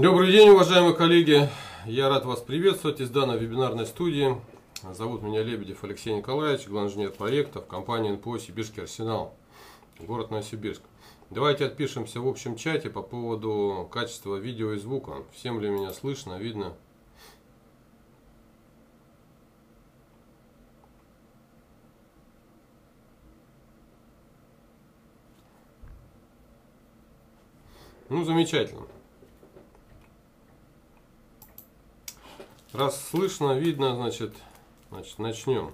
Добрый день, уважаемые коллеги! Я рад вас приветствовать из данной вебинарной студии. Зовут меня Лебедев Алексей Николаевич, главный инженер проектов компании НПО «Сибирский арсенал», город Новосибирск. Давайте отпишемся в общем чате по поводу качества видео и звука. Всем ли меня слышно, видно? Ну, замечательно. Раз слышно, видно, значит, значит начнем.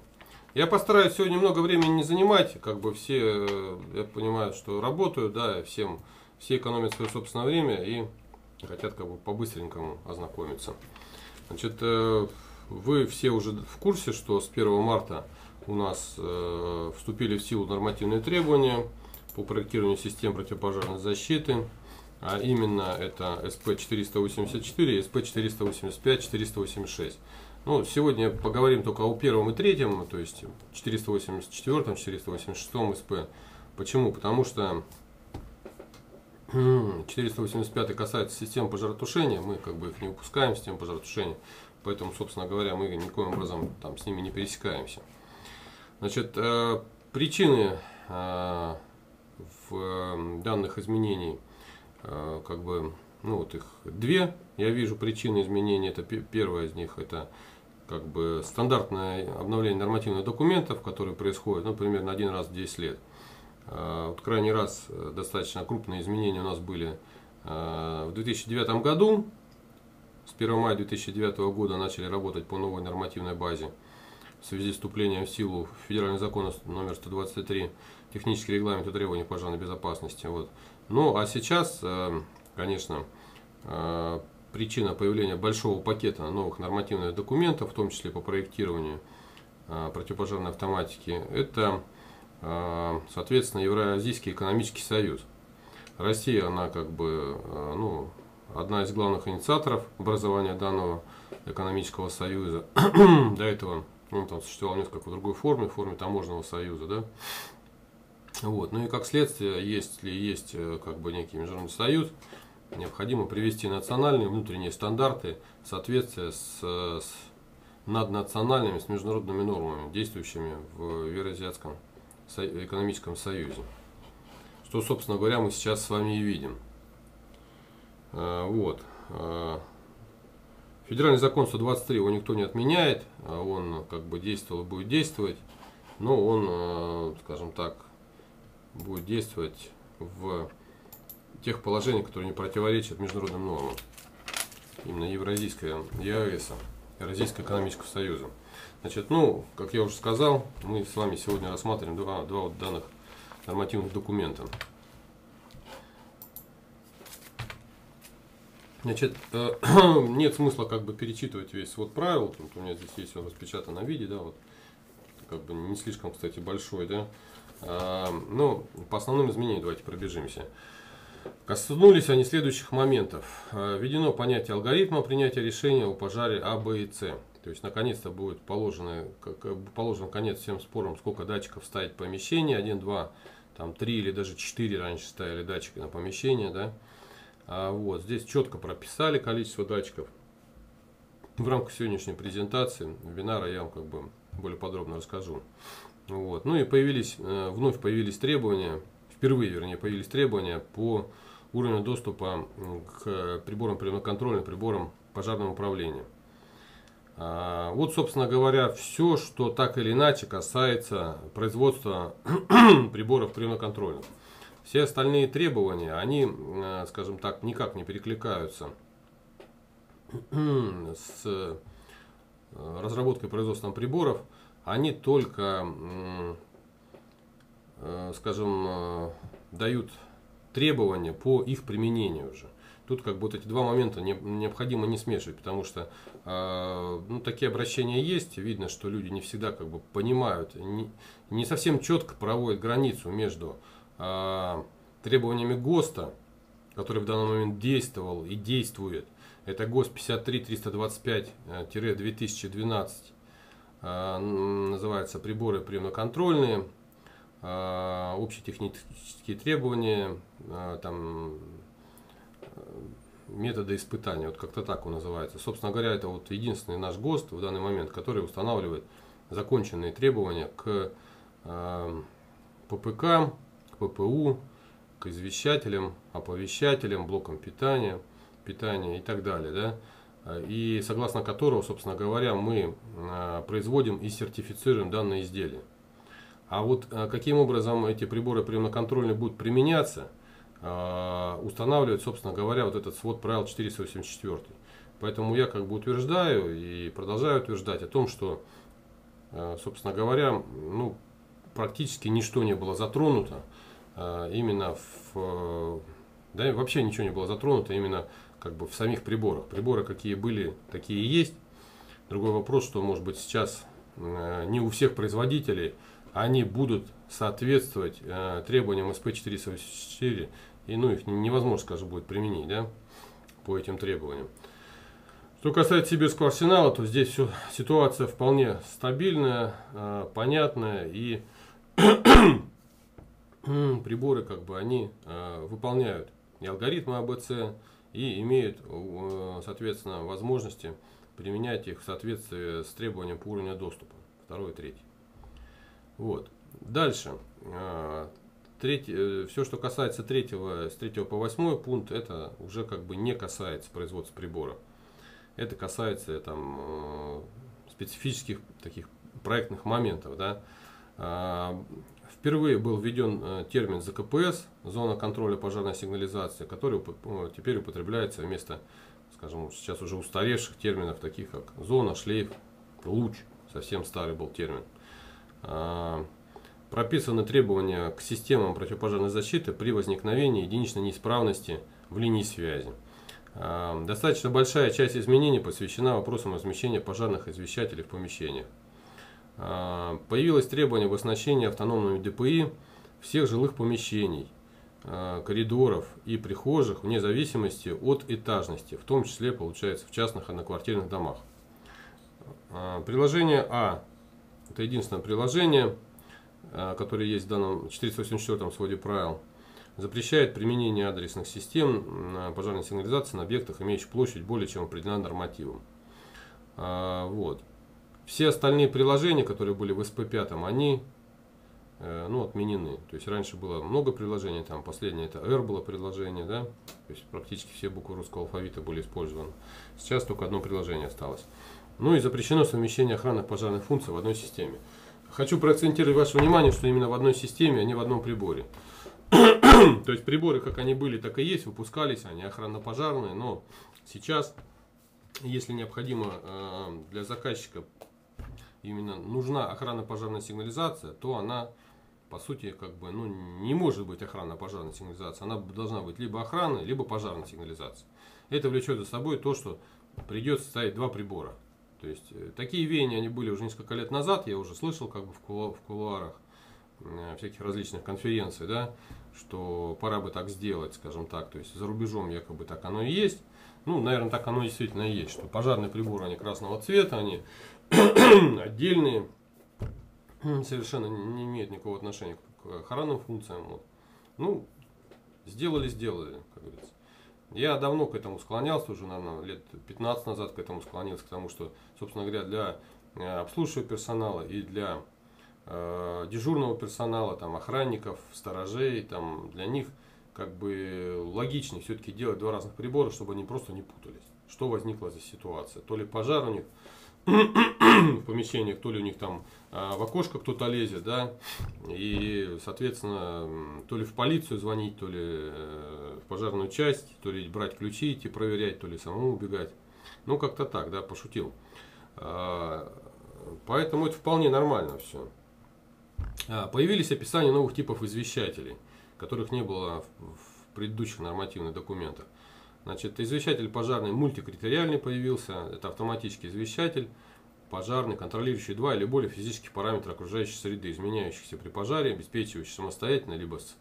Я постараюсь сегодня много времени не занимать, как бы все, э, я понимаю, что работают, да, всем, все экономят свое собственное время и хотят как бы по-быстренькому ознакомиться. Значит, э, вы все уже в курсе, что с 1 марта у нас э, вступили в силу нормативные требования по проектированию систем противопожарной защиты а именно это SP484 и SP485, 486. Ну, сегодня поговорим только о первом и третьем, то есть 484, 486 СП. Почему? Потому что 485 касается систем пожаротушения, мы как бы их не выпускаем, систем пожаротушения, поэтому, собственно говоря, мы никоим образом там с ними не пересекаемся. Значит, э, причины э, в данных изменений – Э, как бы, ну вот их две, я вижу причины изменения. Это первая из них, это как бы стандартное обновление нормативных документов, которые происходят, ну, примерно один раз в 10 лет. Э, вот крайний раз э, достаточно крупные изменения у нас были в 2009 году. С 1 мая 2009 года начали работать по новой нормативной базе в связи с вступлением в силу федерального закона номер 123 технический регламент и требования пожарной безопасности. Вот. Ну, а сейчас, э, конечно, э, причина появления большого пакета новых нормативных документов, в том числе по проектированию э, противопожарной автоматики, это, соответственно, Евразийский экономический союз. Россия, она как бы, ну, одна из главных инициаторов образования данного экономического союза. До этого он там существовал в другой форме, в форме таможенного союза, да. Вот. Ну и как следствие, если есть э, как бы некий международный союз, необходимо привести национальные внутренние стандарты в соответствии с, с наднациональными, с международными нормами, действующими в Евразиатском экономическом союзе. Что, собственно говоря, мы сейчас с вами и видим. Э, вот. Э, федеральный закон 123 его никто не отменяет, а он как бы действовал и будет действовать, но он, скажем так, будет действовать в тех положениях, которые не противоречат международным нормам. Именно Евразийская ЕАЭС, Евразийского экономического союза. Значит, ну, как я уже сказал, мы с вами сегодня рассматриваем два, два вот данных нормативных документа. Значит, э, нет смысла как бы перечитывать весь свод правил. Вот у меня здесь есть он распечатан на виде, да, вот как бы не слишком, кстати, большой, да. А, ну, по основным изменениям давайте пробежимся. Коснулись они следующих моментов. А, введено понятие алгоритма принятия решения о пожаре А, Б и С. То есть, наконец-то будет положено, как, положен конец всем спорам, сколько датчиков ставить в помещении. 1, 2, там 3 или даже 4 раньше ставили датчики на помещение. Да? А вот, здесь четко прописали количество датчиков. В рамках сегодняшней презентации, вебинара я вам как бы более подробно расскажу. Вот. Ну и появились, э, вновь появились требования, впервые, вернее, появились требования по уровню доступа к приборам приемного контроля, приборам пожарного управления. А, вот, собственно говоря, все, что так или иначе касается производства приборов приемно-контрольных. Все остальные требования, они, э, скажем так, никак не перекликаются с э, разработкой производством приборов – они только, э, скажем, э, дают требования по их применению уже. Тут как бы вот эти два момента необходимо не смешивать, потому что э, ну, такие обращения есть, видно, что люди не всегда как бы понимают, не, не совсем четко проводят границу между требованиями ГОСТа, который в данный момент действовал и действует, это ГОСТ 53-325-2012, а, называется приборы приемно-контрольные, а, общие технические требования, а, там, метода испытания, вот как-то так он называется. Собственно говоря, это вот единственный наш ГОСТ в данный момент, который устанавливает законченные требования к э, ППК, к ППУ, к извещателям, оповещателям, блокам питания, питания и так далее. Да? И согласно которого, собственно говоря, мы э, производим и сертифицируем данное изделие. А вот э, каким образом эти приборы приемно-контрольные будут применяться, э, устанавливает, собственно говоря, вот этот свод правил 484. Поэтому я как бы утверждаю и продолжаю утверждать о том, что, собственно говоря, ну, практически ничто не было затронуто именно в... Да, вообще ничего не было затронуто именно как бы в самих приборах. Приборы какие были, такие и есть. Другой вопрос, что может быть сейчас не у всех производителей они будут соответствовать э, требованиям СП-484, и ну, их невозможно, скажем, будет применить да, по этим требованиям. Что касается сибирского арсенала, то здесь все, ситуация вполне стабильная, э, понятная, и приборы, как бы, они э, выполняют и алгоритмы АБЦ, и имеют, э, соответственно, возможности применять их в соответствии с требованием по уровню доступа, второй и третий. Вот. Дальше. А, третий, э, все, что касается третьего, с третьего по восьмой пункт, это уже как бы не касается производства прибора. Это касается там, э, специфических таких проектных моментов. Да. Впервые был введен э, термин ЗКПС, зона контроля пожарной сигнализации, который теперь употребляется вместо, скажем, сейчас уже устаревших терминов, таких как зона, шлейф, луч, совсем старый был термин. А, прописаны требования к системам противопожарной защиты при возникновении единичной неисправности в линии связи. А, достаточно большая часть изменений посвящена вопросам размещения пожарных извещателей в помещениях. А, появилось требование в оснащении автономными ДПИ всех жилых помещений, коридоров и прихожих вне зависимости от этажности, в том числе, получается, в частных одноквартирных домах. Приложение А это единственное приложение, которое есть в данном 484 своде правил. Запрещает применение адресных систем пожарной сигнализации на объектах, имеющих площадь более чем определена нормативом. А, вот. Все остальные приложения, которые были в SP5, они э, ну, отменены. То есть раньше было много приложений, там последнее это R было приложение, да, то есть практически все буквы русского алфавита были использованы. Сейчас только одно приложение осталось. Ну и запрещено совмещение охранных пожарных функций в одной системе. Хочу проакцентировать ваше внимание, что именно в одной системе, а не в одном приборе. То есть приборы, как они были, так и есть, выпускались, они охранно-пожарные, но сейчас, если необходимо э, для заказчика именно нужна охранно-пожарная сигнализация, то она, по сути, как бы, ну, не может быть охранно-пожарной сигнализация. Она должна быть либо охранной, либо пожарной сигнализацией. Это влечет за собой то, что придется ставить два прибора. То есть э, такие веяния они были уже несколько лет назад, я уже слышал как бы в, кулу, в кулуарах э, всяких различных конференций, да, что пора бы так сделать, скажем так. То есть за рубежом якобы так оно и есть. Ну, наверное, так оно действительно и есть, что пожарные приборы, они красного цвета, они отдельные, совершенно не имеют никакого отношения к охранным функциям. Вот. Ну, сделали, сделали, как говорится. Я давно к этому склонялся, уже, наверное, лет 15 назад к этому склонился, тому, что, собственно говоря, для э, обслуживающего персонала и для э, дежурного персонала, там, охранников, сторожей, там, для них как бы логичнее все-таки делать два разных прибора, чтобы они просто не путались. Что возникла за ситуация? То ли пожар у них в помещениях, то ли у них там а, в окошко кто-то лезет, да, и, соответственно, то ли в полицию звонить, то ли э, в пожарную часть, то ли брать ключи, идти проверять, то ли самому убегать. Ну, как-то так, да, пошутил. А, поэтому это вполне нормально все. А, появились описания новых типов извещателей, которых не было в предыдущих нормативных документах. Значит, извещатель пожарный мультикритериальный появился. Это автоматический извещатель пожарный, контролирующий два или более физических параметров окружающей среды, изменяющихся при пожаре, обеспечивающий самостоятельно, либо с,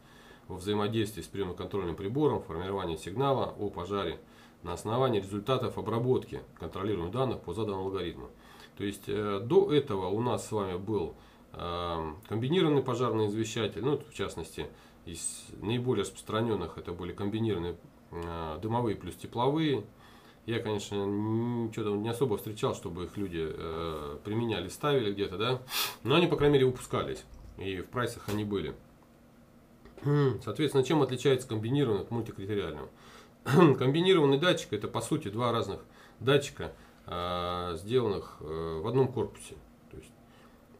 во взаимодействии с приемно-контрольным прибором формирование сигнала о пожаре на основании результатов обработки контролируемых данных по заданному алгоритму. То есть э, до этого у нас с вами был э, комбинированный пожарный извещатель, ну, в частности, из наиболее распространенных это были комбинированные дымовые плюс тепловые. Я, конечно, ничего не особо встречал, чтобы их люди э, применяли, ставили где-то, да. Но они, по крайней мере, выпускались. И в прайсах они были. Соответственно, чем отличается комбинированный от мультикритериального? Комбинированный датчик это по сути два разных датчика, э, сделанных э, в одном корпусе.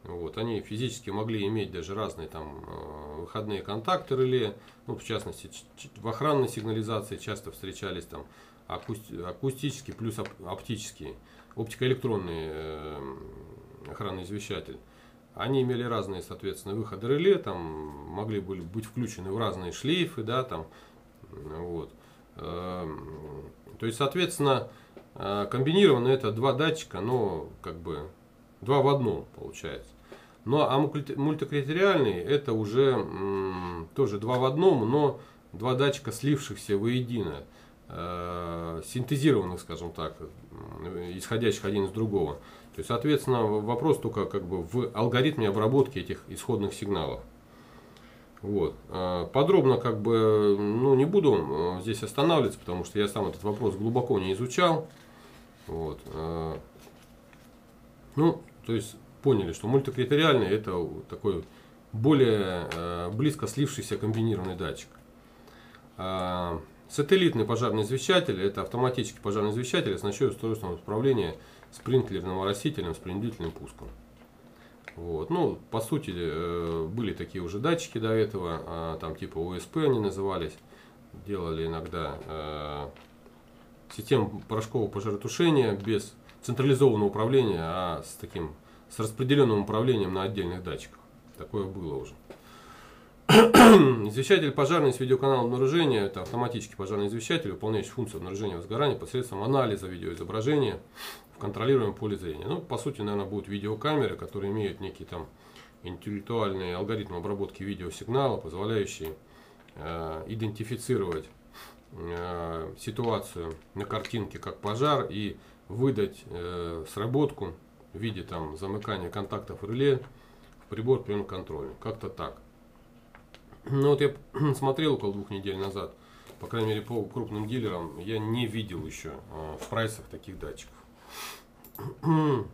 Вот, они физически могли иметь даже разные там э, выходные контакты реле, ну, в частности, в охранной сигнализации часто встречались там акусти акустический плюс оптический, оптикоэлектронный э, охранный извещатель. Они имели разные, соответственно, выходы реле, там могли были быть включены в разные шлейфы, да, там, вот. Эм, то есть, соответственно, э, комбинированно это два датчика, но как бы два в одном получается. Ну а мультикритериальный это уже тоже два в одном, но два датчика слившихся воедино, э, синтезированных, скажем так, исходящих один из другого. То есть, соответственно, вопрос только как бы в алгоритме обработки этих исходных сигналов. Вот. Э, подробно как бы ну, не буду э, здесь останавливаться, потому что я сам этот вопрос глубоко не изучал. Вот. Ну, то есть поняли, что мультикритериальный это такой более э, близко слившийся комбинированный датчик. Э, сателлитный пожарный извещатель это автоматический пожарный извещатель, оснащен устройством управления спринклерным оросителем с принудительным пуском. Вот. Ну, по сути, э, были такие уже датчики до этого, а, там типа ОСП они назывались, делали иногда э, систему порошкового пожаротушения без централизованного управления, а с таким с распределенным управлением на отдельных датчиках. Такое было уже. Извещатель пожарный с видеоканалом обнаружения – это автоматический пожарный извещатель, выполняющий функцию обнаружения возгорания посредством анализа видеоизображения в контролируемом поле зрения. Ну, по сути, наверное, будут видеокамеры, которые имеют некий там интеллектуальный алгоритм обработки видеосигнала, позволяющий э, идентифицировать э, ситуацию на картинке как пожар и выдать э, сработку в виде там замыкания контактов реле в прибор прием контроля. Как-то так. Ну вот я смотрел около двух недель назад, по крайней мере по крупным дилерам, я не видел еще э, в прайсах таких датчиков.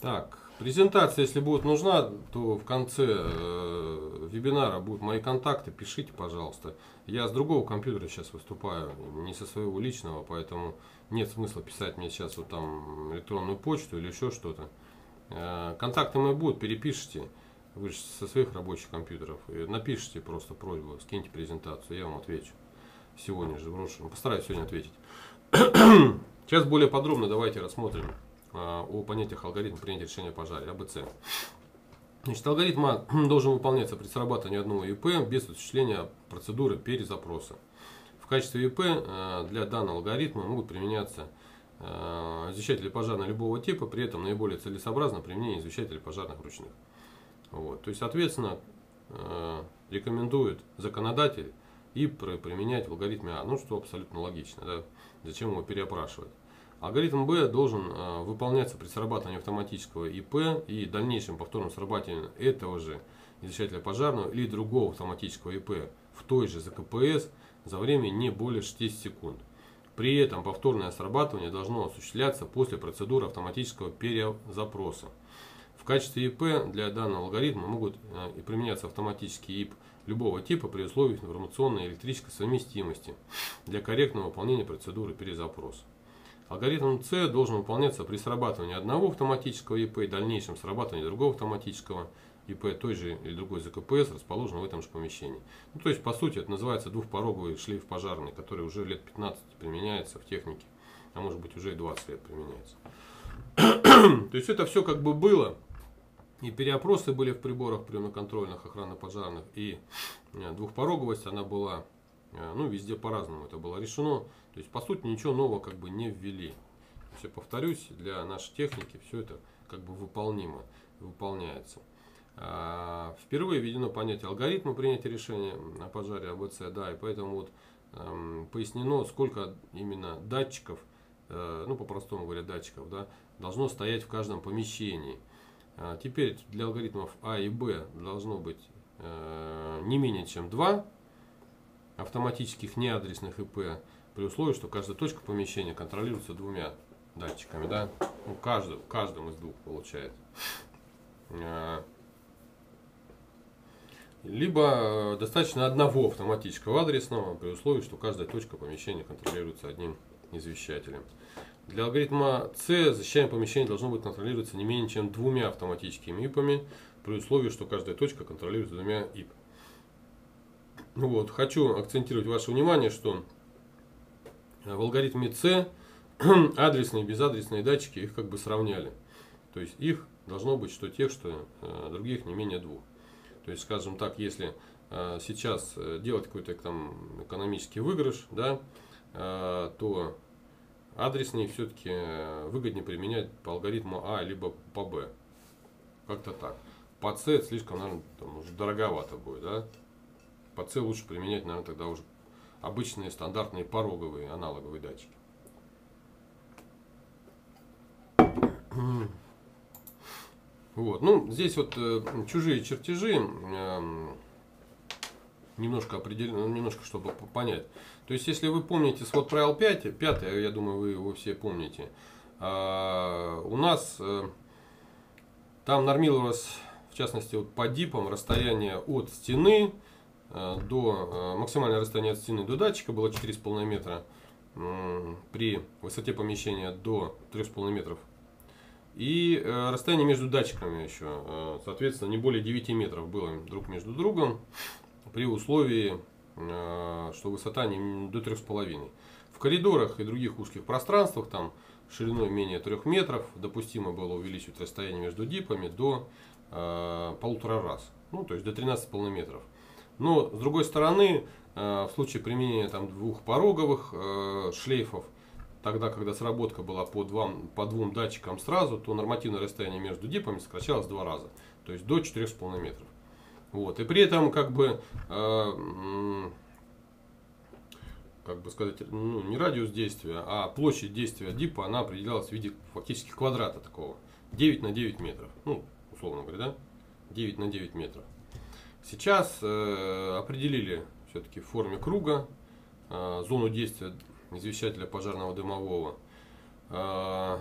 Так, презентация, если будет нужна, то в конце э, вебинара будут мои контакты, пишите, пожалуйста. Я с другого компьютера сейчас выступаю, не со своего личного, поэтому нет смысла писать мне сейчас вот там электронную почту или еще что-то. Э, контакты мои будут, перепишите. Вы же со своих рабочих компьютеров. Напишите просто просьбу, скиньте презентацию, я вам отвечу сегодня же брошу. Постараюсь сегодня ответить. Сейчас более подробно давайте рассмотрим о понятиях алгоритма принятия решения о пожаре, АБЦ. Значит, алгоритм а должен выполняться при срабатывании одного ИП без осуществления процедуры перезапроса. В качестве ИП а, для данного алгоритма могут применяться извещатели пожарных любого типа, при этом наиболее целесообразно применение извещателей пожарных ручных. Вот. То есть, соответственно, рекомендует законодатель и применять в алгоритме А. Ну, что абсолютно логично. Да? Зачем его переопрашивать? Алгоритм Б должен э, выполняться при срабатывании автоматического ИП и дальнейшем повторном срабатывании этого же извещателя пожарного или другого автоматического ИП в той же ЗКПС за время не более 60 секунд. При этом повторное срабатывание должно осуществляться после процедуры автоматического перезапроса. В качестве ИП для данного алгоритма могут э, применяться автоматический ИП любого типа при условии информационной и электрической совместимости для корректного выполнения процедуры перезапроса. Алгоритм С должен выполняться при срабатывании одного автоматического ИП и дальнейшем срабатывании другого автоматического ИП той же или другой ЗКПС, расположенного в этом же помещении. Ну, то есть, по сути, это называется двухпороговый шлейф пожарный, который уже лет 15 применяется в технике, а может быть уже и 20 лет применяется. то есть, это все как бы было, и переопросы были в приборах приемно-контрольных, охранно-пожарных, и э, двухпороговость, она была, э, ну, везде по-разному это было решено. То есть, по сути, ничего нового как бы не ввели. Все повторюсь, для нашей техники все это как бы выполнимо, выполняется. А, впервые введено понятие алгоритма принятия решения о пожаре АБЦ, да, и поэтому вот эм, пояснено, сколько именно датчиков, э, ну, по-простому говоря, датчиков, да, должно стоять в каждом помещении – а теперь для алгоритмов А и Б должно быть э, не менее чем два автоматических неадресных ИП, при условии, что каждая точка помещения контролируется двумя датчиками, да, ну, каждый, каждым из двух получает. Э, либо э, достаточно одного автоматического адресного, при условии, что каждая точка помещения контролируется одним извещателем. Для алгоритма C защищаемое помещение должно быть контролироваться не менее чем двумя автоматическими ИПами, при условии, что каждая точка контролируется двумя ИП. Ну вот, хочу акцентировать ваше внимание, что в алгоритме C адресные и безадресные датчики их как бы сравняли. То есть их должно быть что тех, что э, других не менее двух. То есть, скажем так, если э, сейчас э, делать какой-то там экономический выигрыш, да, э, то адресные все-таки выгоднее применять по алгоритму А либо по Б. Как-то так. По С слишком, наверное, там уже дороговато будет, да. По С лучше применять, наверное, тогда уже обычные стандартные пороговые аналоговые датчики. Вот. Ну, здесь вот э, чужие чертежи, э, немножко определенно, ну, немножко чтобы понять. То есть, если вы помните свод правил 5, 5, я думаю, вы его все помните, э, у нас э, там нормировалось, в частности, вот по дипам расстояние от стены до, э, максимальное расстояние от стены до датчика было 4,5 метра, э, при высоте помещения до 3,5 метров и э, расстояние между датчиками еще, э, соответственно, не более 9 метров было друг между другом, при условии, э, что высота не до 3,5. В коридорах и других узких пространствах, там шириной менее 3 метров, допустимо было увеличивать расстояние между дипами до э, полутора раз, ну, то есть до 13,5 метров. Но, с другой стороны, э, в случае применения там, двух пороговых э, шлейфов, тогда, когда сработка была по, два, по двум датчикам сразу, то нормативное расстояние между дипами сокращалось в два раза, то есть до 4,5 метров. Вот. И при этом, как бы, э, как бы сказать, ну, не радиус действия, а площадь действия дипа, она определялась в виде фактически квадрата такого. 9 на 9 метров. Ну, условно говоря, да? 9 на 9 метров. Сейчас э, определили все-таки в форме круга э, зону действия извещателя пожарного дымового. А,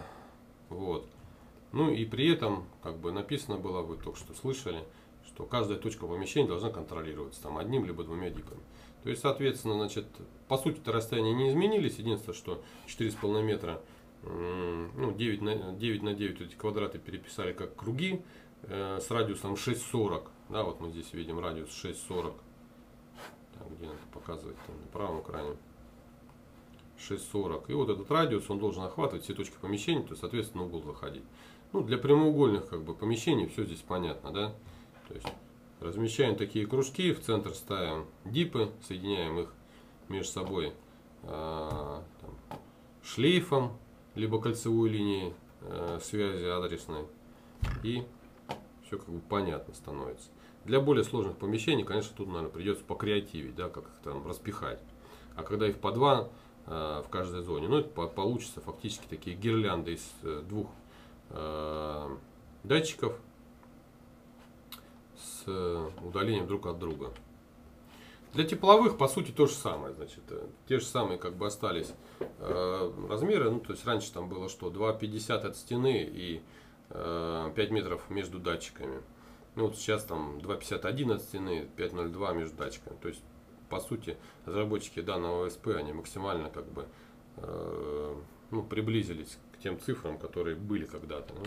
вот. Ну и при этом, как бы написано было, вы только что слышали, что каждая точка помещения должна контролироваться там одним либо двумя дипами. То есть, соответственно, значит, по сути то расстояния не изменились. Единственное, что 4,5 метра, ну, 9 на 9, на 9 эти квадраты переписали как круги э, с радиусом 6,40. Да, вот мы здесь видим радиус 6,40. Так, где надо показывать, там, на правом экране. 6,40. И вот этот радиус, он должен охватывать все точки помещения, то есть, соответственно, угол заходить. Ну, для прямоугольных как бы, помещений все здесь понятно, да? То есть, размещаем такие кружки, в центр ставим дипы, соединяем их между собой э, там, шлейфом, либо кольцевой линией э, связи адресной. И все как бы понятно становится. Для более сложных помещений, конечно, тут, наверное, придется покреативить, да, как их там распихать. А когда их по два Э, в каждой зоне. Ну, это получится фактически такие гирлянды из э, двух э, датчиков с удалением друг от друга. Для тепловых, по сути, то же самое. Значит, те же самые как бы остались размеры. Ну, то есть раньше там было что? 2,50 от стены и 5 метров между датчиками. Ну, вот сейчас там 2,51 от стены, 5,02 между датчиками. То есть по сути, разработчики данного ОСП, они максимально как бы э, ну, приблизились к тем цифрам, которые были когда-то. Ну.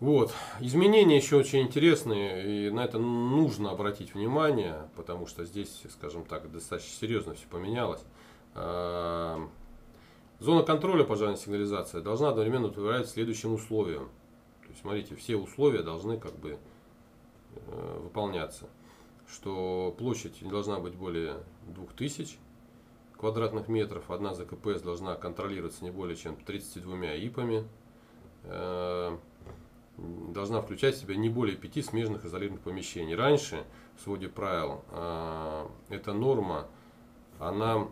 Вот. Изменения еще очень интересные, и на это нужно обратить внимание, потому что здесь, скажем так, достаточно серьезно все поменялось. Э, зона контроля пожарной сигнализации должна одновременно удовлетворять следующим условиям. Смотрите, все условия должны как бы э, выполняться что площадь не должна быть более 2000 квадратных метров. Одна ЗКПС должна контролироваться не более чем 32 ИПами. Э, должна включать в себя не более 5 смежных изолированных помещений. Раньше в своде правил э, эта норма, она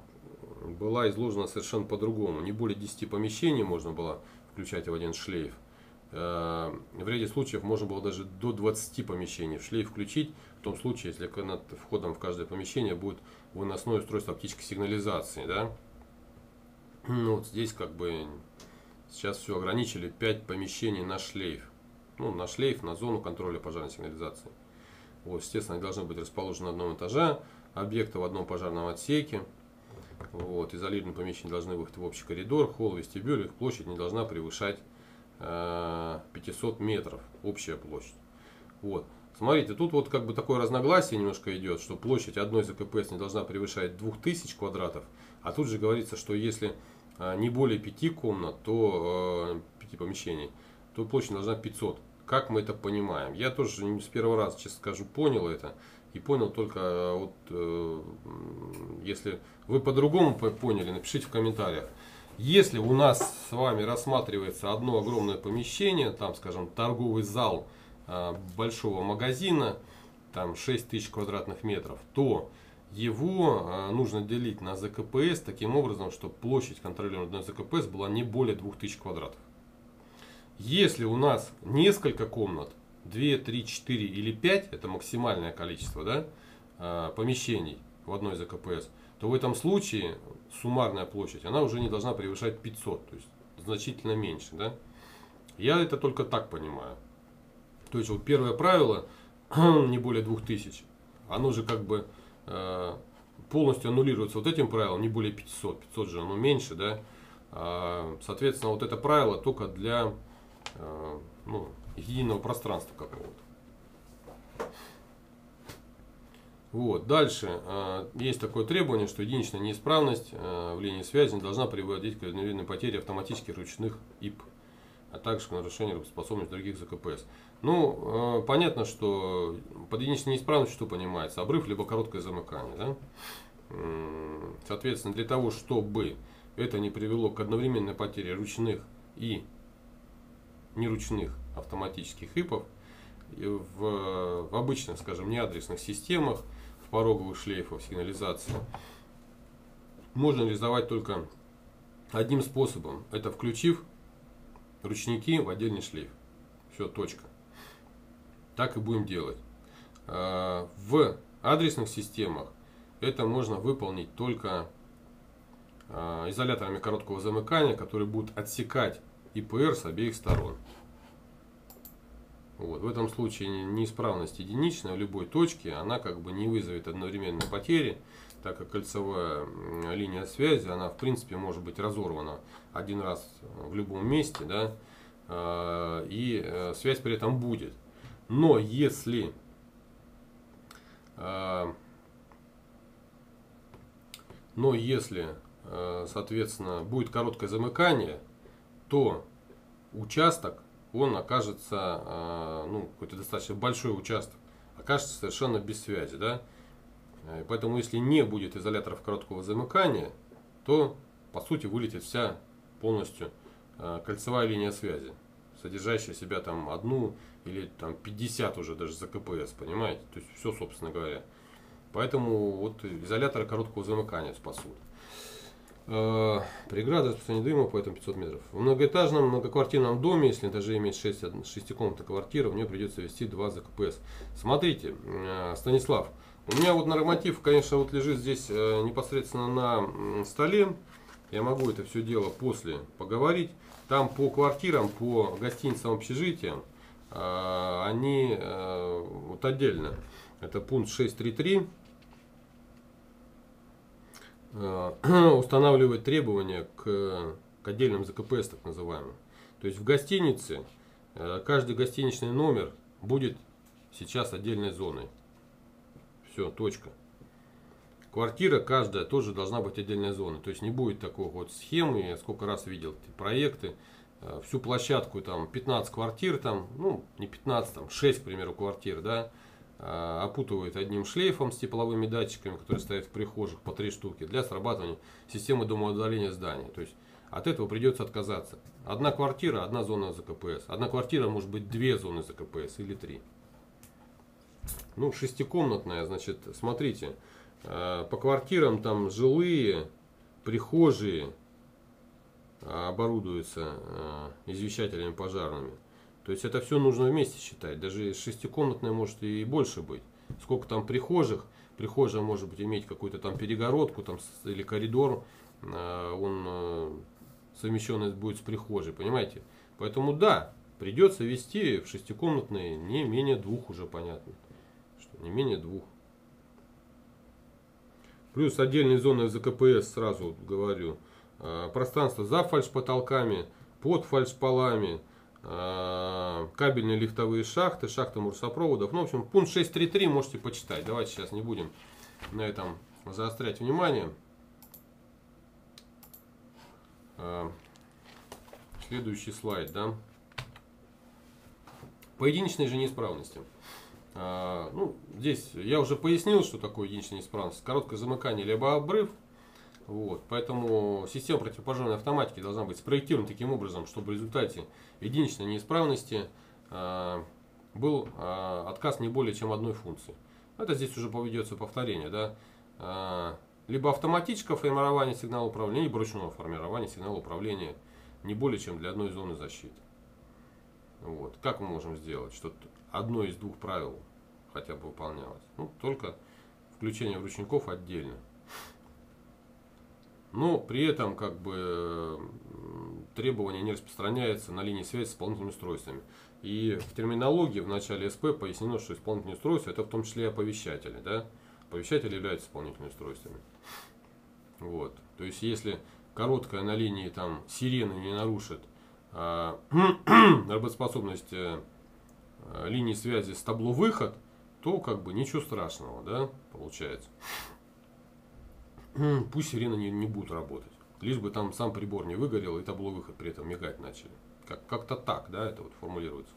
была изложена совершенно по-другому. Не более 10 помещений можно было включать в один шлейф. Э, в ряде случаев можно было даже до 20 помещений в шлейф включить, в том случае, если над входом в каждое помещение будет выносное устройство оптической сигнализации. Да? Ну, вот здесь как бы сейчас все ограничили 5 помещений на шлейф. Ну, на шлейф, на зону контроля пожарной сигнализации. Вот, естественно, они должны быть расположены на одном этаже, объекты в одном пожарном отсеке. Вот, изолированные помещения должны выходить в общий коридор, холл, вестибюль, их площадь не должна превышать 500 э, метров, общая площадь. Вот. Смотрите, тут вот как бы такое разногласие немножко идет, что площадь одной ЗКПС не должна превышать 2000 квадратов, а тут же говорится, что если э, не более 5 комнат, то 5 э, помещений, то площадь должна 500. Как мы это понимаем? Я тоже не с первого раза, честно скажу, понял это. И понял только вот, если вы по-другому поняли, напишите в комментариях. Если у нас с вами рассматривается одно огромное помещение, там, скажем, торговый зал а, большого магазина, там 6 тысяч квадратных метров, то его а, нужно делить на ЗКПС таким образом, чтобы площадь контролируемой ЗКПС была не более 2000 квадратов. Если у нас несколько комнат, 2, 3, 4 или 5, это максимальное количество да, а, помещений в одной ЗКПС, то в этом случае суммарная площадь, она уже не должна превышать 500, то есть значительно меньше. Да? Я это только так понимаю. То есть вот первое правило, не более 2000, оно же как бы э, полностью аннулируется вот этим правилом, не более 500, 500 же оно меньше, да. А, соответственно, вот это правило только для э, ну, единого пространства какого-то. Вот. Дальше э, есть такое требование, что единичная неисправность э, в линии связи не должна приводить к одновременной потере автоматических ручных ИП, а также к нарушению работоспособности других ЗКПС. Ну, э, понятно, что под единичной неисправностью что понимается? Обрыв либо короткое замыкание. Да? Соответственно, для того, чтобы это не привело к одновременной потере ручных и неручных автоматических ИПов, в, в обычных, скажем, неадресных системах пороговых шлейфов сигнализации можно реализовать только одним способом. Это включив ручники в отдельный шлейф. Все, точка. Так и будем делать. А, в адресных системах это можно выполнить только а, изоляторами короткого замыкания, которые будут отсекать ИПР с обеих сторон. Вот. В этом случае неисправность единичная в любой точке, она как бы не вызовет одновременной потери, так как кольцевая линия связи, она в принципе может быть разорвана один раз в любом месте, да, а, и э, связь при этом будет. Но если а, но если, э, соответственно, будет короткое замыкание, то участок он окажется, э, ну, какой-то достаточно большой участок, окажется совершенно без связи, да. Э, поэтому, если не будет изоляторов короткого замыкания, то, по сути, вылетит вся полностью э, кольцевая линия связи, содержащая себя там одну или там 50 уже даже за КПС, понимаете? То есть все, собственно говоря. Поэтому вот изоляторы короткого замыкания спасут. Э, преграда распространения дыма, поэтому 500 метров. В многоэтажном многоквартирном доме, если этаже имеет 6 шестикомнатная квартира, в нее придется вести 2 ЗКПС. Смотрите, э, Станислав, у меня вот норматив, конечно, вот лежит здесь э, непосредственно на столе. Я могу это все дело после поговорить. Там по квартирам, по гостиницам, общежитиям, они вот отдельно. Это пункт 633 Э, устанавливать требования к, к отдельным ЗКПС, так называемым. То есть в гостинице э, каждый гостиничный номер будет сейчас отдельной зоной. Все, точка. Квартира каждая тоже должна быть отдельной зоной. То есть не будет такой вот схемы, я сколько раз видел эти проекты, э, всю площадку там 15 квартир, там, ну не 15, там 6, к примеру, квартир, да, опутывает одним шлейфом с тепловыми датчиками, которые стоят в прихожих по три штуки, для срабатывания системы домоудаления здания. То есть от этого придется отказаться. Одна квартира, одна зона ЗКПС. Одна квартира может быть две зоны ЗКПС или три. Ну, шестикомнатная, значит, смотрите, а, по квартирам там жилые, прихожие а, оборудуются извещателями пожарными. То есть это все нужно вместе считать. Даже шестикомнатная может и больше быть. Сколько там прихожих, прихожая может быть иметь какую-то там перегородку там, или коридор, э, он э, совмещенный будет с прихожей, понимаете? Поэтому да, придется вести в шестикомнатные не менее двух уже понятно. Что не менее двух. Плюс отдельные зоны за КПС, сразу говорю. Э, пространство за фальш-потолками, под фальш-полами, кабельные лифтовые шахты, шахты мурсопроводов. Ну, в общем, пункт 6.3.3 можете почитать. Давайте сейчас не будем на этом заострять внимание. Э, следующий слайд, да. Поединичные же неисправности. А, ну, здесь я уже пояснил, что такое единичная неисправность. Короткое замыкание либо обрыв. Вот, поэтому система противопожарной автоматики должна быть спроектирована таким образом, чтобы в результате единичной неисправности а, был а, отказ не более чем одной функции. Это здесь уже поведется повторение. Да? А, либо автоматическое формирование сигнала управления, либо ручного формирования сигнала управления не более чем для одной зоны защиты. Вот. Как мы можем сделать, что одно из двух правил хотя бы выполнялось? Ну, только включение вручников отдельно. Но при этом как бы требование не распространяется на линии связи с исполнительными устройствами. И в терминологии в начале СП пояснено, что исполнительные устройства это в том числе и оповещатели. Да? Оповещатели являются исполнительными устройствами. Вот. То есть если короткая на линии там сирены не нарушит а, работоспособность э, линии связи с табло выход, то как бы ничего страшного, да, получается. Пусть сирены не, не будут работать. Лишь бы там сам прибор не выгорел и табло выход при этом мигать начали. Как, как-то так, да, это вот формулируется.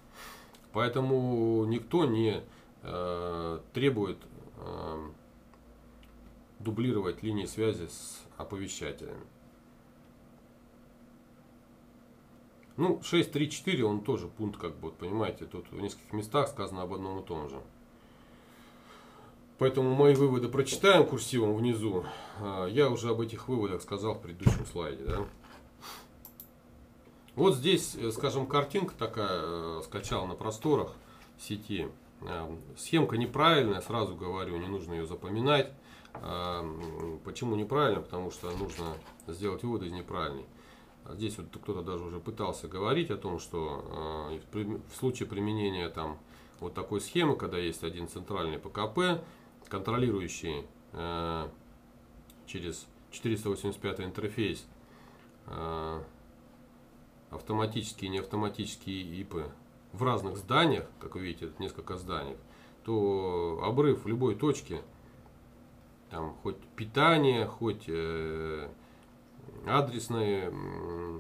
Поэтому никто не э, требует э, дублировать линии связи с оповещателями. Ну, 6.3.4, он тоже пункт, как бы, вот, понимаете, тут в нескольких местах сказано об одном и том же. Поэтому мои выводы прочитаем курсивом внизу. А, я уже об этих выводах сказал в предыдущем слайде. Да? Вот здесь, э, скажем, картинка такая, э, скачал на просторах сети. А, схемка неправильная, сразу говорю, не нужно ее запоминать. А, почему неправильно? Потому что нужно сделать выводы из неправильной. Здесь вот кто-то даже уже пытался говорить о том, что в случае применения там вот такой схемы, когда есть один центральный ПКП, контролирующий э, через 485 интерфейс э, автоматические и неавтоматические ИПы в разных зданиях, как вы видите, несколько зданий, то обрыв в любой точке, там хоть питание, хоть э, адресные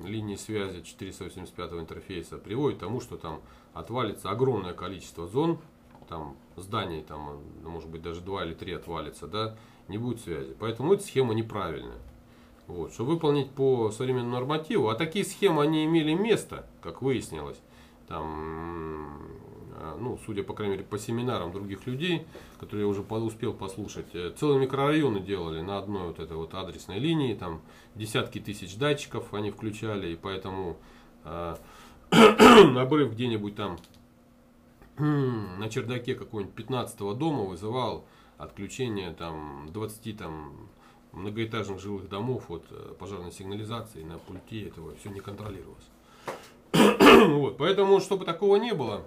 линии связи 485 интерфейса приводит к тому, что там отвалится огромное количество зон там зданий, там, ну, может быть, даже два или три отвалится, да, не будет связи. Поэтому эта схема неправильная. Вот, чтобы выполнить по современному нормативу, а такие схемы, они имели место, как выяснилось, там, а, ну, судя, по крайней мере, по семинарам других людей, которые я уже успел послушать, э, целые микрорайоны делали на одной вот этой вот адресной линии, там десятки тысяч датчиков они включали, и поэтому э, обрыв где-нибудь там на чердаке какого-нибудь 15 дома вызывал отключение там 20 там многоэтажных жилых домов от э, пожарной сигнализации на пульте этого все не контролировалось. вот, поэтому, чтобы такого не было,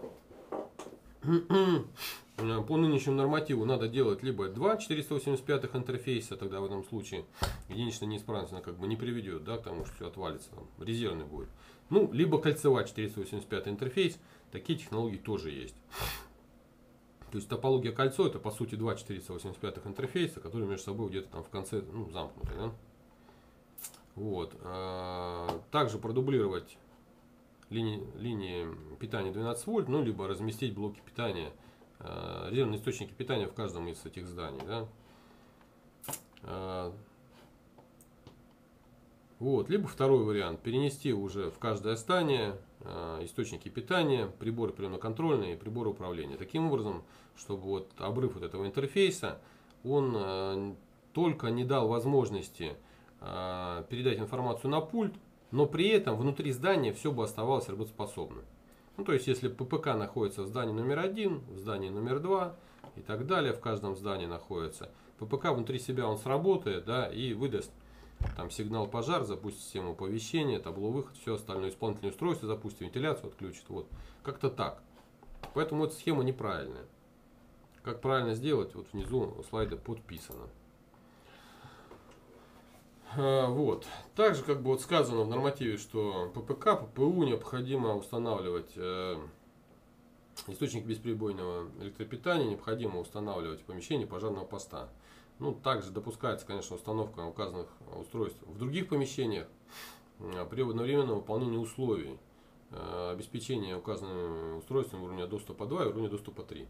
по нынешнему нормативу надо делать либо два 485 интерфейса, тогда в этом случае единичная неисправность она как бы не приведет да, к тому, что все отвалится, там, резервный будет. Ну, либо кольцевать 485 интерфейс, такие технологии тоже есть. То есть топология кольцо это по сути два 485 интерфейса, которые между собой где-то там в конце ну, замкнуты. Да? Вот. А, также продублировать линии, линии питания 12 вольт, ну либо разместить блоки питания, а, резервные источники питания в каждом из этих зданий. Да? Вот. Либо второй вариант, перенести уже в каждое здание э, источники питания, приборы приемно-контрольные, приборы управления. Таким образом, чтобы вот обрыв вот этого интерфейса, он э, только не дал возможности э, передать информацию на пульт, но при этом внутри здания все бы оставалось работоспособным. Ну, то есть, если ППК находится в здании номер один, в здании номер два и так далее, в каждом здании находится, ППК внутри себя он сработает, да, и выдаст там сигнал пожар, запустит систему оповещения, табло выход, все остальное исполнительное устройство запустит, вентиляцию отключит, вот, как-то так. Поэтому эта схема неправильная. Как правильно сделать, вот внизу слайда подписано. А, вот. Также, как бы вот сказано в нормативе, что ППК, ППУ необходимо устанавливать э, источник бесперебойного электропитания, необходимо устанавливать в помещении пожарного поста. Ну, также допускается, конечно, установка указанных устройств в других помещениях э, при одновременном выполнении условий э, обеспечения указанными устройствами уровня доступа 2 и уровня доступа 3.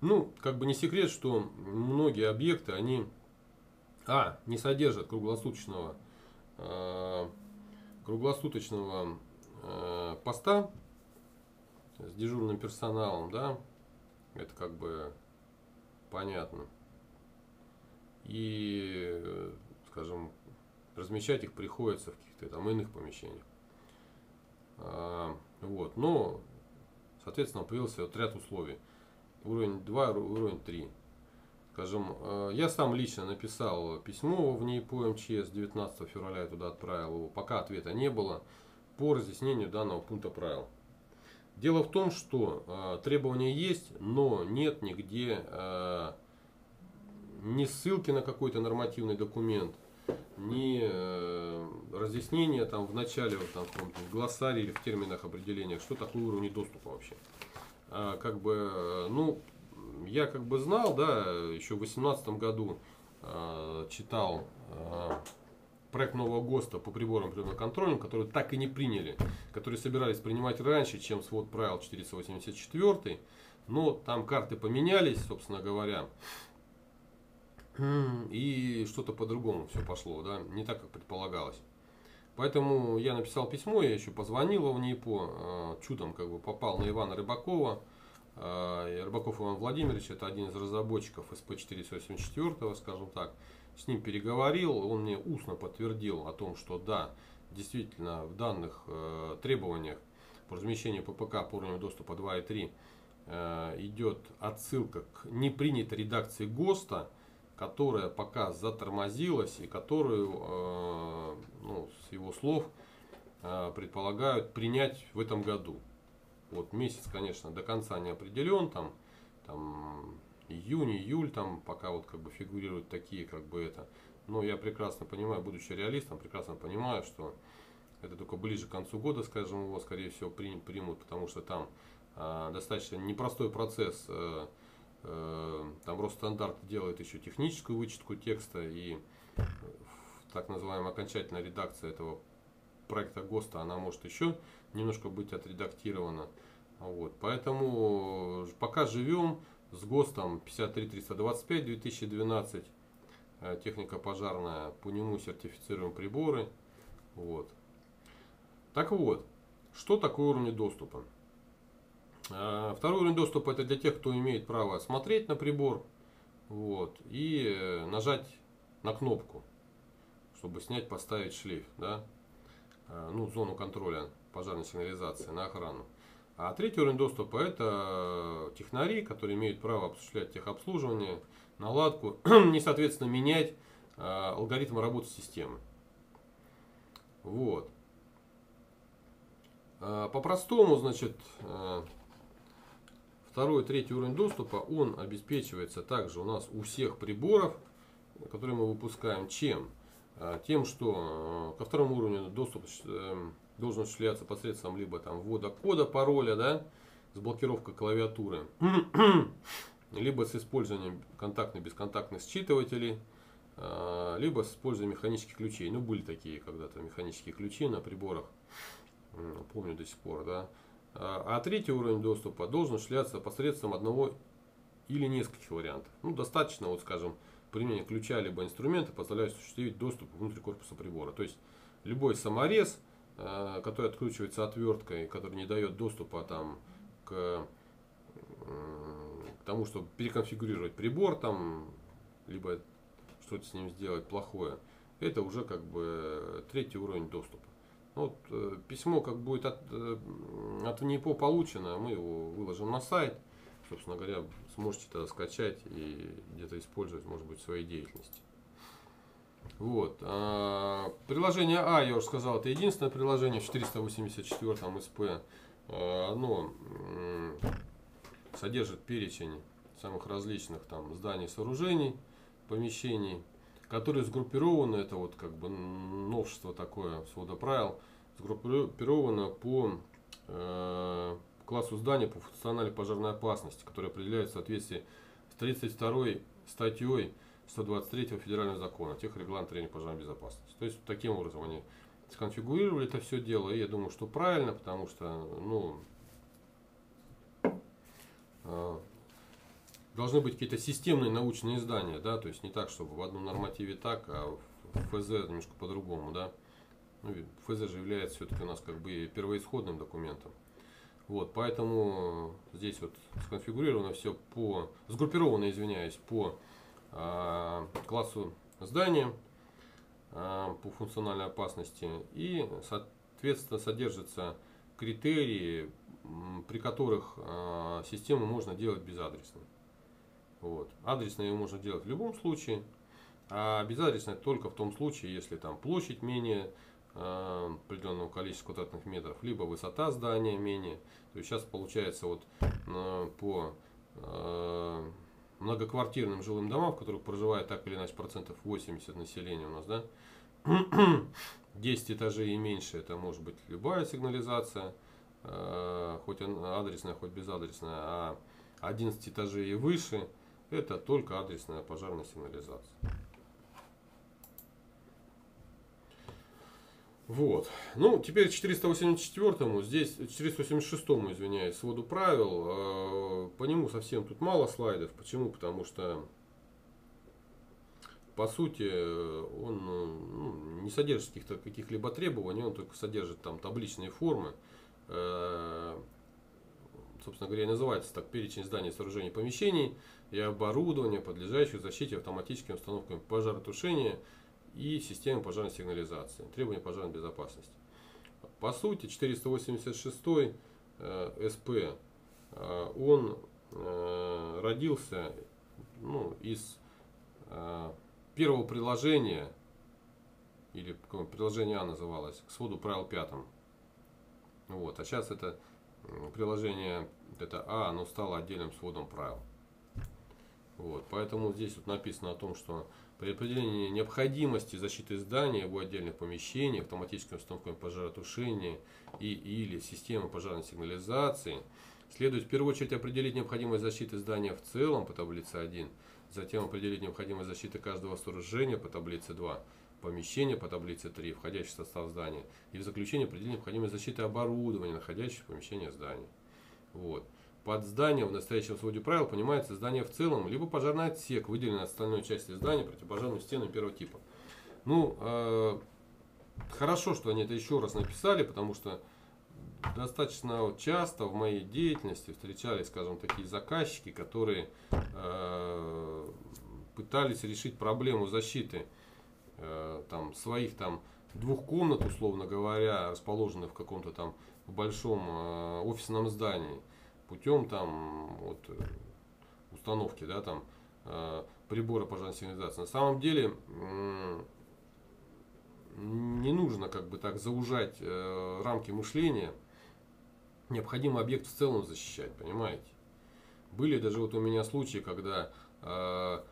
Ну, как бы не секрет, что многие объекты, они а, не содержат круглосуточного, э, круглосуточного э, поста с дежурным персоналом, да, это как бы понятно. И, скажем, размещать их приходится в каких-то там иных помещениях. А, вот, но, соответственно, появился вот ряд условий. Уровень 2, уровень 3. Скажем, э, я сам лично написал письмо в НИИ по МЧС 19 февраля я туда отправил его, пока ответа не было, по разъяснению данного пункта правил. Дело в том, что э, требования есть, но нет нигде э, ни ссылки на какой-то нормативный документ, ни э, разъяснения там в начале вот, там, в глоссарии или в терминах определениях, что такое уровень доступа вообще. А, как бы, э, ну, я как бы знал, да, еще в 2018 году э, читал э, проект нового ГОСТа по приборам контролем, который так и не приняли, которые собирались принимать раньше, чем свод правил 484, но там карты поменялись, собственно говоря, и что-то по-другому все пошло, да, не так, как предполагалось. Поэтому я написал письмо, я еще позвонил в НИПО, э, чудом как бы попал на Ивана Рыбакова, Э, Рыбаков Иван Владимирович, это один из разработчиков СП-484, скажем так. С ним переговорил, он мне устно подтвердил о том, что да, действительно в данных э, требованиях по размещению ППК по уровню доступа 2 и 3 э, идет отсылка к непринятой редакции ГОСТа, которая пока затормозилась и которую, э, ну, с его слов, э, предполагают принять в этом году. Вот месяц, конечно, до конца не определен, там, там июнь, июль, там пока вот как бы фигурируют такие, как бы это. Но я прекрасно понимаю, будучи реалистом, прекрасно понимаю, что это только ближе к концу года, скажем, его, скорее всего, примут, потому что там э, достаточно непростой процесс. Э, там Росстандарт делает еще техническую вычетку текста и так называемая окончательная редакция этого проекта ГОСТа, она может еще немножко быть отредактирована. Вот. Поэтому пока живем с ГОСТом 53325 2012, э, техника пожарная, по нему сертифицируем приборы. Вот. Так вот, что такое уровень доступа? Э, второй уровень доступа это для тех, кто имеет право смотреть на прибор вот, и э, нажать на кнопку, чтобы снять, поставить шлейф. Да? Э, ну, зону контроля пожарной сигнализации на охрану. А третий уровень доступа это технари, которые имеют право осуществлять техобслуживание, наладку и, соответственно, менять э, алгоритм работы системы. Вот. Э, по-простому, значит, второй третий уровень доступа, он обеспечивается также у нас у всех приборов, которые мы выпускаем, чем? А, тем, что э, ко второму уровню доступ э, должен осуществляться посредством либо там ввода кода, пароля, да, с блокировкой клавиатуры, либо с использованием контактных бесконтактных считывателей, либо с использованием механических ключей. Ну, были такие когда-то механические ключи на приборах, помню до сих пор, да. А, а третий уровень доступа должен осуществляться посредством одного или нескольких вариантов. Ну, достаточно, вот скажем, применение ключа либо инструмента позволяет осуществить доступ внутрь корпуса прибора. То есть любой саморез, э, который откручивается отверткой, который не дает доступа там, к, к тому, чтобы переконфигурировать прибор, там, либо что-то с ним сделать плохое, это уже как бы третий уровень доступа. Вот э, письмо как будет от, э, от НИПО получено, мы его выложим на сайт. Собственно говоря, сможете тогда скачать и где-то использовать, может быть, в своей деятельности. Вот. А, приложение А, я уже сказал, это единственное приложение в 484 СП. А, оно содержит перечень самых различных там зданий, сооружений, помещений, которые сгруппированы, это вот как бы новшество такое свода правил, сгруппировано по э, классу здания по функциональной пожарной опасности, которая определяется в соответствии с 32 статьей 123 федерального закона, тех регламент трения пожарной безопасности. То есть таким образом они сконфигурировали это все дело, и я думаю, что правильно, потому что, ну, э, должны быть какие-то системные научные издания, да, то есть не так, чтобы в одном нормативе так, а в ФЗ немножко по-другому, да. Ну, ФЗ же является все-таки у нас как бы первоисходным документом. Вот, поэтому здесь вот сконфигурировано все по, сгруппировано, извиняюсь, по э, классу здания, э, по функциональной опасности и, соответственно, содержатся критерии, при которых э, систему можно делать безадресной. Вот. Адресное ее можно делать в любом случае, а безадресное только в том случае, если там площадь менее э, определенного количества квадратных метров, либо высота здания менее. То есть сейчас получается вот э, по э, многоквартирным жилым домам, в которых проживает так или иначе процентов 80 населения у нас, да, 10 этажей и меньше, это может быть любая сигнализация, э, хоть адресная, хоть безадресная, а 11 этажей и выше – это только адресная пожарная сигнализация. Вот. Ну, теперь 484-му, здесь 486-му, извиняюсь, своду правил. Э, по нему совсем тут мало слайдов. Почему? Потому что, по сути, он ну, не содержит каких-то каких-либо требований, он только содержит там табличные формы. Собственно говоря, и называется так перечень зданий, сооружений, помещений и оборудования, подлежащих защите автоматическими установками пожаротушения и системы пожарной сигнализации, требования пожарной безопасности. По сути, 486 э, СП, э, он э, родился ну, из э, первого приложения, или приложение А называлось, к своду правил пятым. Вот, а сейчас это приложение это А, оно стало отдельным сводом правил. Вот, поэтому здесь вот написано о том, что при определении необходимости защиты здания, его отдельных помещений, автоматической установкой пожаротушения и или системы пожарной сигнализации, следует в первую очередь определить необходимость защиты здания в целом по таблице 1, затем определить необходимость защиты каждого сооружения по таблице 2, помещения по таблице 3, входящий в состав здания, и в заключение определить необходимость защиты оборудования, находящегося в помещении здания. Вот. Под зданием в настоящем своде правил понимается здание в целом, либо пожарный отсек, выделенный от остальной части здания противопожарным стенам первого типа. Ну, э, хорошо, что они это еще раз написали, потому что достаточно часто в моей деятельности встречались, скажем, такие заказчики, которые э, пытались решить проблему защиты там, своих там двух комнат, условно говоря, расположенных в каком-то там большом э, офисном здании путем там вот, э, установки да, там, э, прибора пожарной сигнализации. На самом деле не нужно как бы так заужать э, рамки мышления. Необходимо объект в целом защищать, понимаете? Были даже вот у меня случаи, когда э,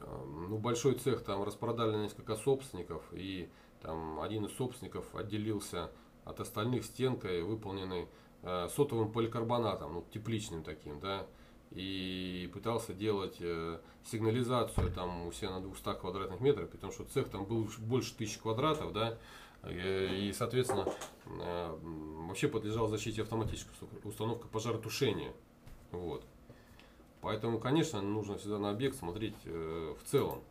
ну, большой цех там распродали несколько собственников, и там один из собственников отделился от остальных стенкой, выполненной Э, сотовым поликарбонатом, ну, тепличным таким, да, и пытался делать э, сигнализацию там у себя на 200 квадратных метрах, потому что цех там был больше тысячи квадратов, да, э, и, соответственно, э, вообще подлежал защите автоматической установка пожаротушения, вот. Поэтому, конечно, нужно всегда на объект смотреть э, в целом.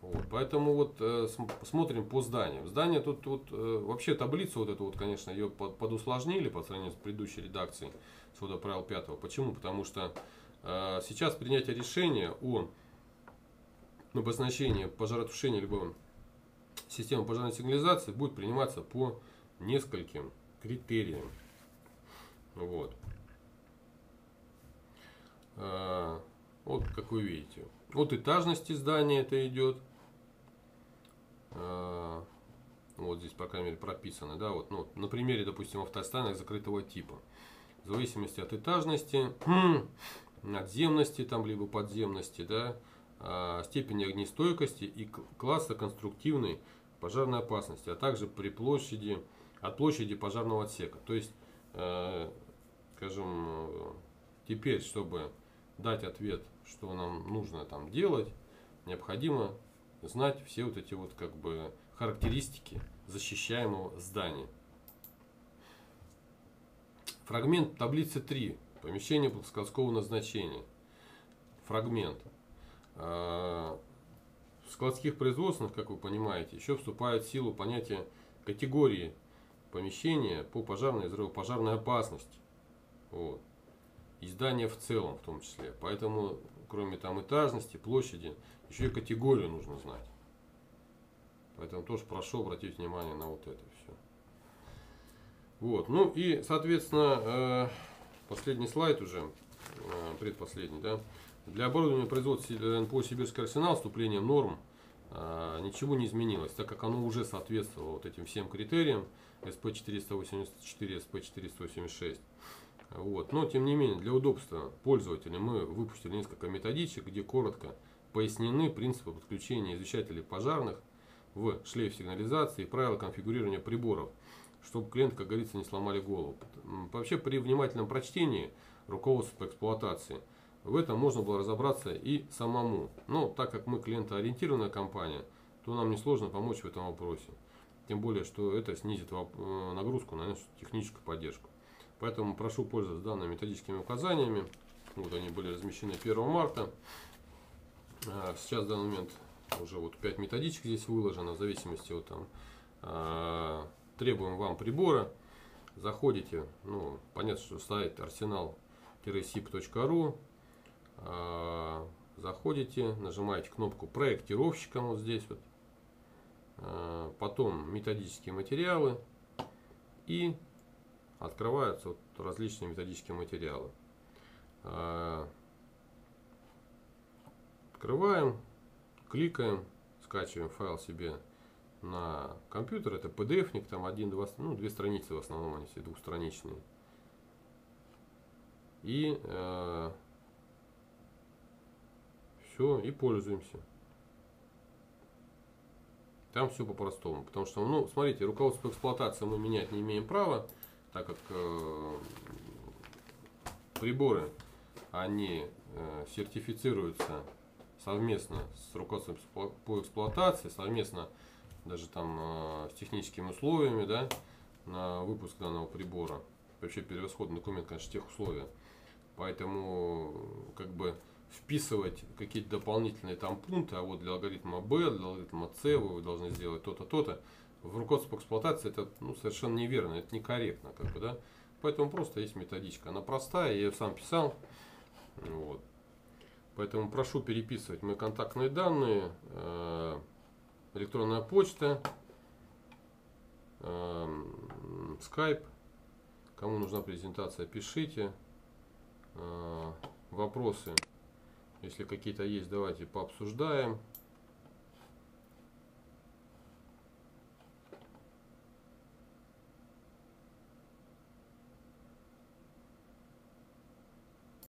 Вот, поэтому вот э, смотрим по зданиям. Здание тут вот, э, вообще таблицу вот эту вот, конечно, ее под, подусложнили по сравнению с предыдущей редакцией свода правил 5. Почему? Потому что э, сейчас принятие решения о обозначении пожаротушения либо системы пожарной сигнализации будет приниматься по нескольким критериям. Вот. А, вот как вы видите. От этажности здания это идет. А, вот здесь, по крайней мере, прописано. Да, вот, ну, на примере, допустим, автостанок закрытого типа. В зависимости от этажности, надземности, там, либо подземности, да, а, степени огнестойкости и класса конструктивной пожарной опасности, а также при площади, от площади пожарного отсека. То есть, э, скажем, теперь, чтобы дать ответ, что нам нужно там делать, необходимо знать все вот эти вот как бы характеристики защищаемого здания. Фрагмент таблицы 3. Помещение складского назначения. Фрагмент. А, в складских производствах, как вы понимаете, еще вступает в силу понятие категории помещения по пожарной и взрывопожарной опасности. Вот. И здания в целом в том числе. Поэтому, кроме там этажности, площади, еще и категорию нужно знать. Поэтому тоже прошу обратить внимание на вот это все. Вот, ну и, соответственно, э, последний слайд уже, э, предпоследний, да. Для оборудования производства НПО «Сибирский арсенал» вступлением норм э, ничего не изменилось, так как оно уже соответствовало вот этим всем критериям SP484, SP486. Вот. Но, тем не менее, для удобства пользователя мы выпустили несколько методичек, где коротко пояснены принципы подключения извещателей пожарных в шлейф сигнализации и правила конфигурирования приборов, чтобы клиент, как говорится, не сломали голову. Вообще, при внимательном прочтении руководства по эксплуатации, в этом можно было разобраться и самому. Но так как мы клиентоориентированная компания, то нам несложно помочь в этом вопросе. Тем более, что это снизит э, нагрузку на нашу техническую поддержку. Поэтому прошу пользоваться данными методическими указаниями. Вот они были размещены 1 марта. А, сейчас в данный момент уже вот 5 методичек здесь выложено, в зависимости от там, э, требуем вам прибора. Заходите, ну, понятно, что сайт arsenal-sip.ru, э, заходите, нажимаете кнопку проектировщиком вот здесь вот, потом методические материалы и открываются вот различные методические материалы. Открываем, кликаем, скачиваем файл себе на компьютер, это PDF-ник, там один, два, ну, две страницы в основном, они все двухстраничные. И э, все, и пользуемся. Там все по-простому. Потому что, ну, смотрите, руководство по эксплуатации мы менять не имеем права, так как э, приборы, они э, сертифицируются совместно с руководством по эксплуатации, совместно даже там э, с техническими условиями, да, на выпуск данного прибора. Вообще превосходный документ, конечно, тех условия. Поэтому как бы вписывать какие-то дополнительные там пункты, а вот для алгоритма B, для алгоритма C вы должны сделать то-то, то-то. В руководстве по эксплуатации это ну, совершенно неверно, это некорректно, как бы, да. Поэтому просто есть методичка. Она простая, я ее сам писал. Вот. Поэтому прошу переписывать мои контактные данные, э, электронная почта, э, скайп. Кому нужна презентация, пишите. Э, вопросы, если какие-то есть, давайте пообсуждаем.